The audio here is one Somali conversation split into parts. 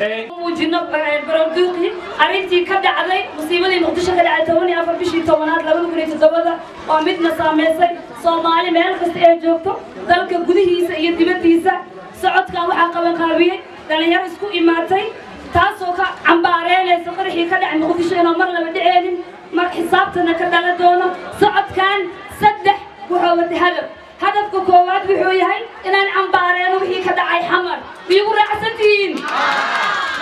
muujino baroduuqi arrintii ka dhacday musiibadii muqdisho ka dhacday toban iyo afar bishii tobanaad labada kun iyo toddobada oo midna saameysay soomaali meel kasta ee joogto dalka gudihiisa iyo dibaddiisa. Socodkan waxaa qabanqaabiyey dhallinyaro isku imaatay taasoo ka cambaareynaysa qaraxii ka dhacay muqdisho inuu mar laba dhiceenin mar xisaabtana ka dhala doono. Socodkan saddex wuxuu wata hadaf hadafka koowaad wuxuu yahay inaan cambaareeno wixii ka dhacay xamar miigu raacsantihiin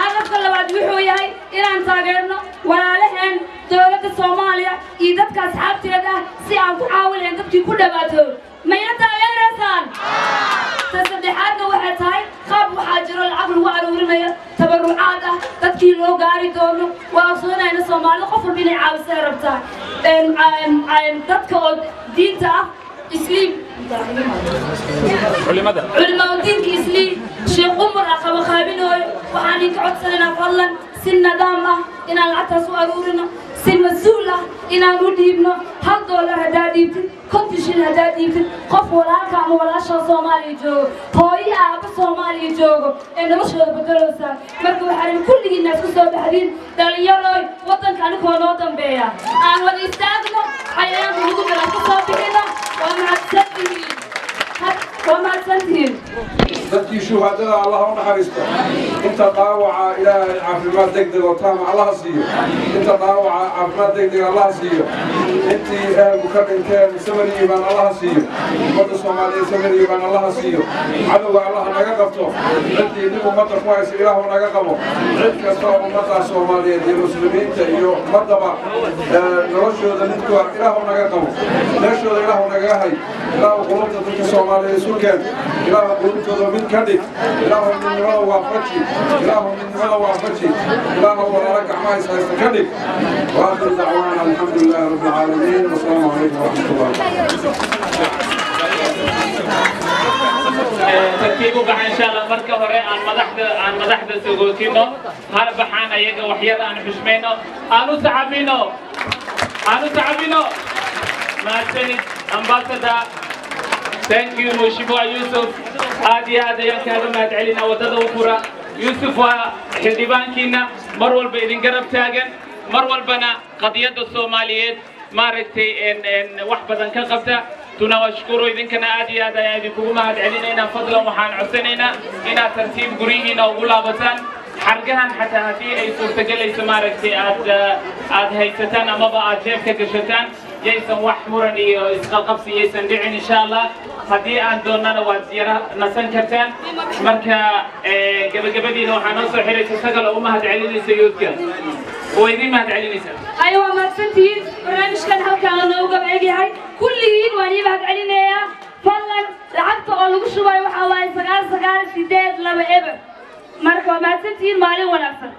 hadafka labaad wuxuu yahay inaan taageerno walaalaheen dowladda soomaaliya iyo dadka asxaabteeda ah si aan ku caawinayn dadkii ku dhawaato mayna taageeraysaan ta saddexaadna waxay tahay qaab waxaa jiro lacag lagu aruurinayo tabarucaad ah dadkii loo gaari doono waa ogsoonayna soomaalida qof walba inay caawisay rabtaa dadka oo diinta ah culimada. Culimadiinka isliim. Sheekh umar ah qabaqaabinooyo waxaan idinka codsanaynaa fadlan. Si nidaam ah inaan lacagtaas u aruurino. Si mas'uul ah inaan u dhiibno. Hal doolar haddaa dhiibtid konton shil haddaa dhiibtid. Qof walaalka ama walaasha soomaaliya joogo. Hooyo aaba soomaaliya joogo. Ee noloshooda bedeloosaa marka waxaa rabay kulligiina isku soo baxdiin dhalinyaroy waddanka anigoo noo dambeeya. Aan wada istaagno cayayaanka ugu daran ka soo bixino waa mahadsantihiin waa mahadsantihiin dadkii shuhaadada allah u naxariisto inta dhaawaca ilaahay caafimaad degdeg oo taama allaha siiyo inta dhaawaca caafimaad degdeg allaha siiyo intii ehelku ka dhinteen samariyi baan allaha siiyo ummadda soomaaliyeed samariyi baan allaha siiyo cadowga allaha naga qabto ciddii nin ummadda ku haysa ilaahu naga qabo cid kasta oo ummadda soomaaliyeed iyo muslimiinta iyo ummaddaba noloshooda midkuwa ilaahu naga qabo meeshooda ilaahu nagaga hay ilaahu qulubta dadka soomaaliyeed isu keen ilaahu qulubtooda mid ka dhig ilaahu midnimada waafaji ilaahu midnimada waafaji ilaahu walaala gacmaha is haysta ka dhig waakhir dacwaana alxamdu lilaahi rabbi alcaalamiin wasalaamu calaykum waraxmatullah tartiib u baxa insha allah marka hore aan madaxda aan madaxda sagootino hal baxaan ayaga waxyar aan xushmayno. Aan u tacabino. Aan u tacabino. Mahadsanid ambassador thank you mheshimiwa yusuf. Aad iyo aad ayaan kaaga mahad celinaa waddada u fura. Yusuf waa xildhibaankiina mar walba idin garab taagan. Mar walbana qadiyadda soomaaliyeed maaragtay wax badan ka qabta. Tunawashkuru idinkana aad iyo aad ayaan idinkugu mahad celinaynaa fadlan waxaan codsanaynaa inaad tartiib guryihiina ugu laabataan. Xargahan xataa haddii ay suurtagelayso maaragtay aad aad haysataan amaba aad jeebka gashataan yaysan wax muran iyo isqalqabsi yaysan dhicin insha allah haddii aan doonnana waad yara nasan kartaan. Marka gebagabadiina waxaa noo soo xiraysa sagal oo u mahad celinaysa yoodka. Oo idiin mahad celinaysa? Haye waa mahadsantihiin. Barnaamijkan halkaana nooga eegyahay kulligiin waan ii mahad celinayaa. Fadlan lacagta oo lagu shubayo waxaa waaye sagaal sagaal sideed laba eber. Marka waa mahadsantihiin maalin wanaagsan